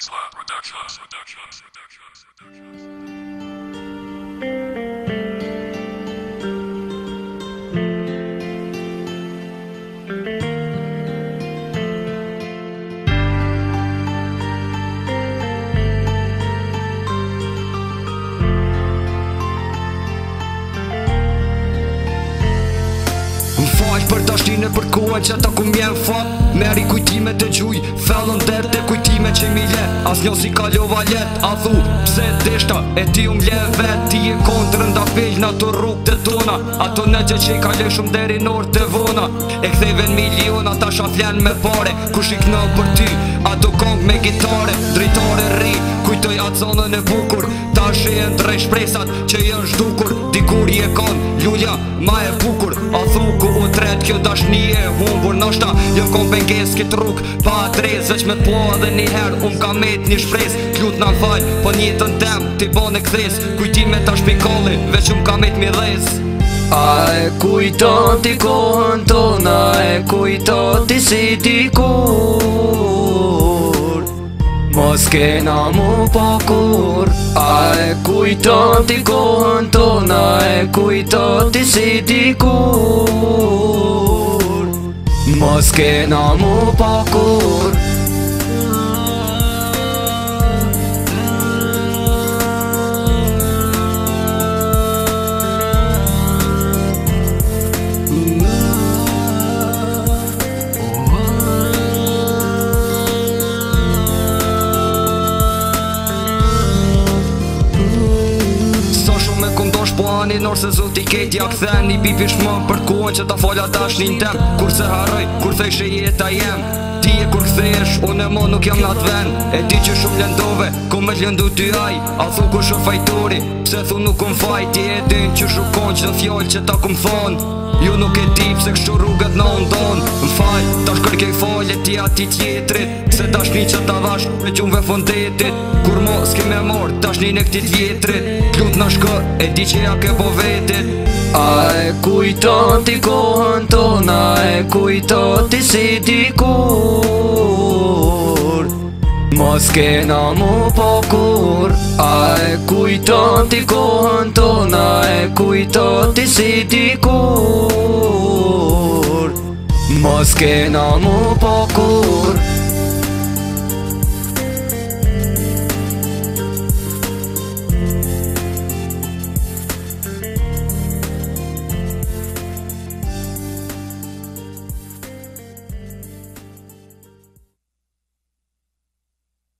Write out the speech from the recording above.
Slav reduction Slav për Slav reduction Slav reduction Slav reduction Por faz per ta stin per njo si kalova let A dhu pse deshta e ti u vet Ti e kontrën da fejl në ato rrug të tona Ato në gjë që i kale shumë deri në orë të vona E ktheven miliona ta shaflen me pare Ku shik në për ty ato kong me gitare Dritare ri kujtoj atë zonën e bukur Ta shien drej shpresat që jën shdukur kur je kan Lulja ma e fukur A thuku u tret kjo dash e humbur Nashta jem jo kon penges kit ruk pa atrez Veç me t'lo edhe një her un ka met një shpres Kljut po në falj po një të ndem t'i bon e kthes Kujti me ta shpikallin veç un ka met mi dhez A e kujton t'i kohën tona e kujton t'i si t'i kohën s'kena mu pa kur A e kujton ti kohën ton A e kujton ti si ti kur Mos kena mu pa tani nërse zot i ketë jak then I bipi shmë për kuon që ta fola dash një tem Kur se haroj, kur thej shë jeta jam Ti e kur kthejesh, unë e mo nuk jam nga të ven E ti që shumë lëndove, ku me të lëndu ty aj A thu ku shë fajturi, pse thu nuk kum faj Ti e din që shukon që në që ta kum thon Ju nuk e di pse kështu rrugët në ndonë falje ti ati tjetrit Se dashni që ta dhash me qumve fundetit Kur mo s'ke me mor dashni në këtit vjetrit Klut në shkë e di që ja ke po vetit A e kujto ti kohën ton A e kujto ti si t'i kur Mos kena mu po kur A e kujto ti kohën ton A e kujto ti si t'i kur Mos kena mu po kur